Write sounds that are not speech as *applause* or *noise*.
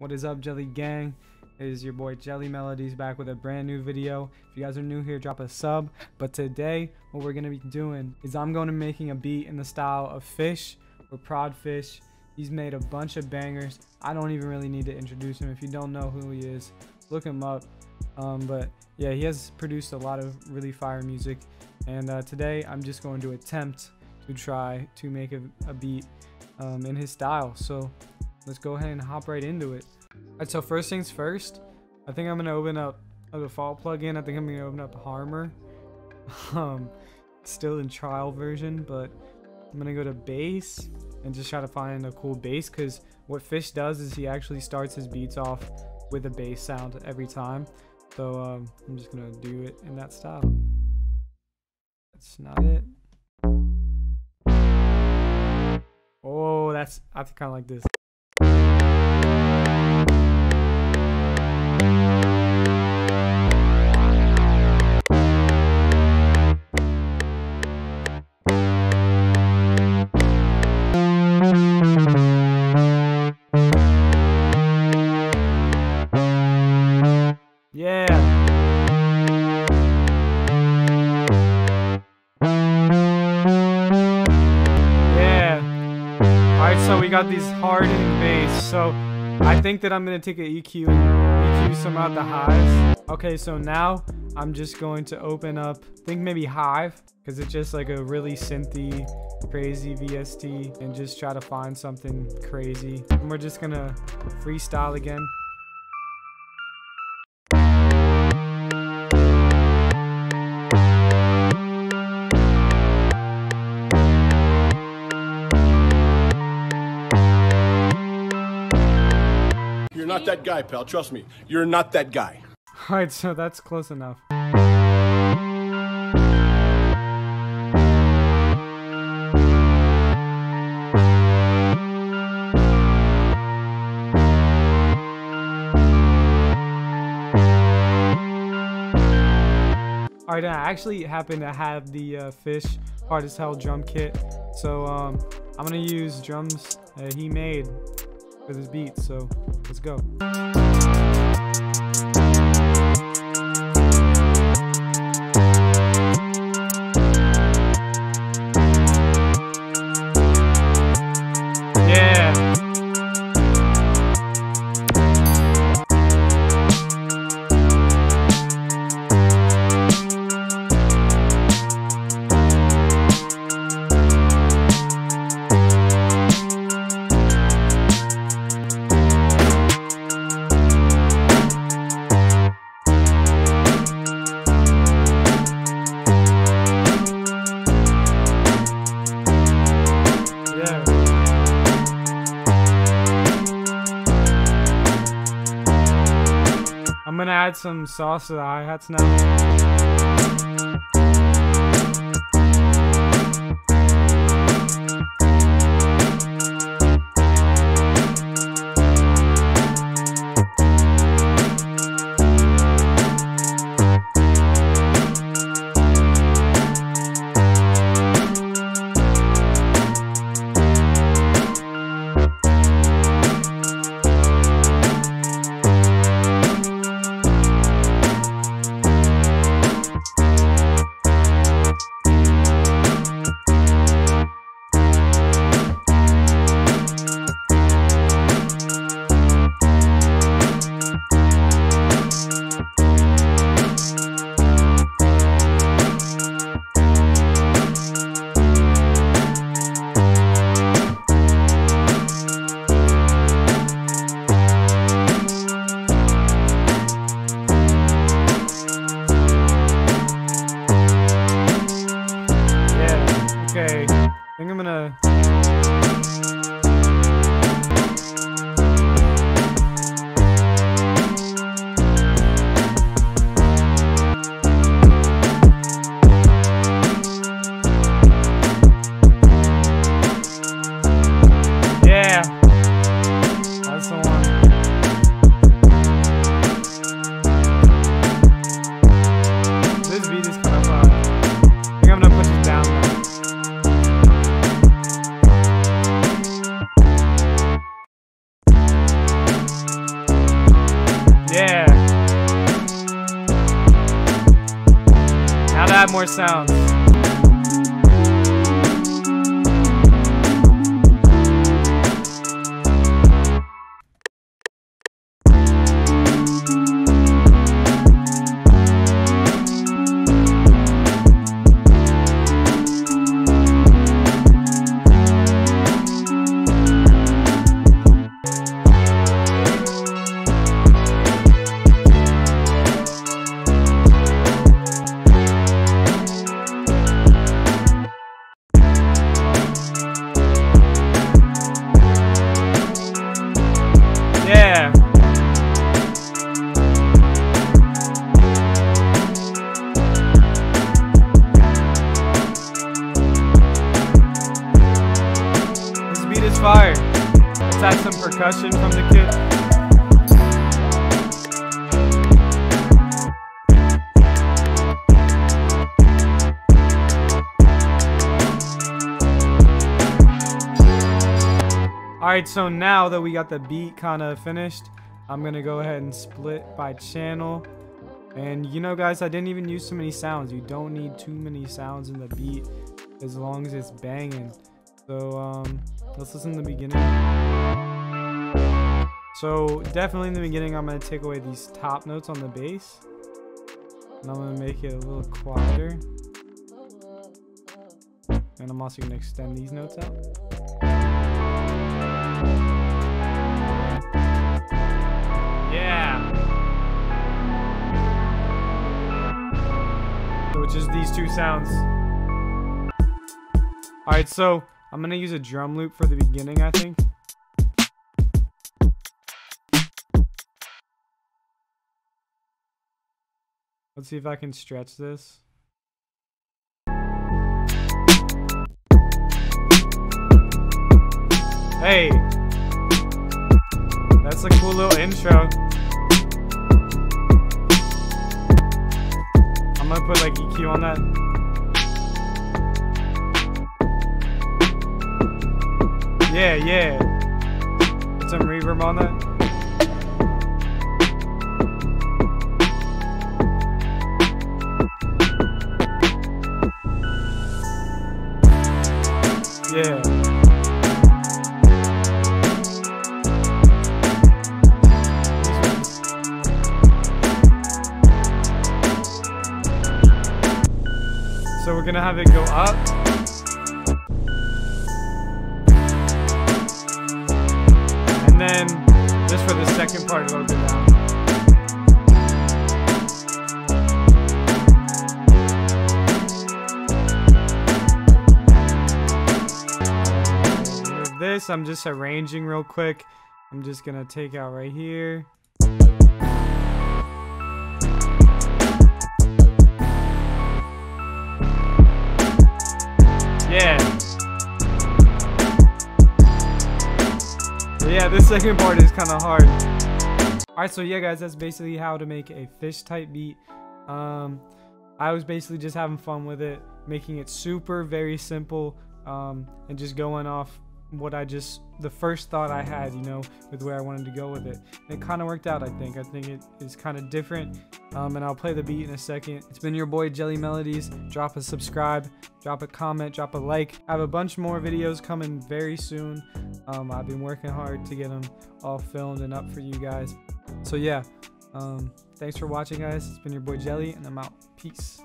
What is up, Jelly Gang? It is your boy Jelly Melodies back with a brand new video. If you guys are new here, drop a sub. But today, what we're gonna be doing is I'm going to be making a beat in the style of Fish or Prod Fish. He's made a bunch of bangers. I don't even really need to introduce him. If you don't know who he is, look him up. Um, but yeah, he has produced a lot of really fire music. And uh, today, I'm just going to attempt to try to make a, a beat um, in his style. So let's go ahead and hop right into it. Alright, so first things first, I think I'm gonna open up a default plugin. I think I'm gonna open up Harmor. *laughs* Um, still in trial version, but I'm gonna go to bass and just try to find a cool bass because what Fish does is he actually starts his beats off with a bass sound every time. So um, I'm just gonna do it in that style. That's not it. Oh, that's I kind of like this. These hard and bass. So I think that I'm gonna take an EQ and EQ some out the highs. Okay, so now I'm just going to open up, think maybe Hive, because it's just like a really synthy, crazy VST, and just try to find something crazy. And we're just gonna freestyle again. Not that guy, pal. Trust me. You're not that guy. Alright, so that's close enough. Alright, I actually happen to have the uh, Fish Hard as Hell drum kit, so um, I'm gonna use drums uh, he made for this beat, so let's go. I'm gonna add some sauce to the hi-hats now. More sounds. Add some percussion from the kid. Alright, so now that we got the beat kind of finished, I'm going to go ahead and split by channel. And you know guys, I didn't even use too many sounds. You don't need too many sounds in the beat as long as it's banging. So um, let's listen to the beginning. So definitely in the beginning, I'm to take away these top notes on the bass. And I'm to make it a little quieter. And I'm also to extend these notes out. Yeah. It's just these two sounds. Alright, so I'm gonna use a drum loop for the beginning, I think. Let's see if I can stretch this. Hey! That's a cool little intro. I'm gonna put like EQ on that. Yeah, yeah. Put some reverb on that. Yeah. So we're gonna have it go up. For the second part it'll go down. I'm just arranging real quick. I'm just gonna take out right here. Yeah, this second part is kind of hard. Alright, so yeah, guys, that's basically how to make a fish type beat. Um, I was basically just having fun with it, making it super, very simple, um, and just going off what I just the first thought I had, you know, with where I wanted to go with it. And it kind of worked out, I think. I think it is kind of different. Um, and I'll play the beat in a second. It's been your boy Jelly Melodies. Drop a subscribe, drop a comment, drop a like. I have a bunch more videos coming very soon. Um, I've been working hard to get them all filmed and up for you guys. So yeah, um, thanks for watching, guys. It's been your boy Jelly, and I'm out. Peace.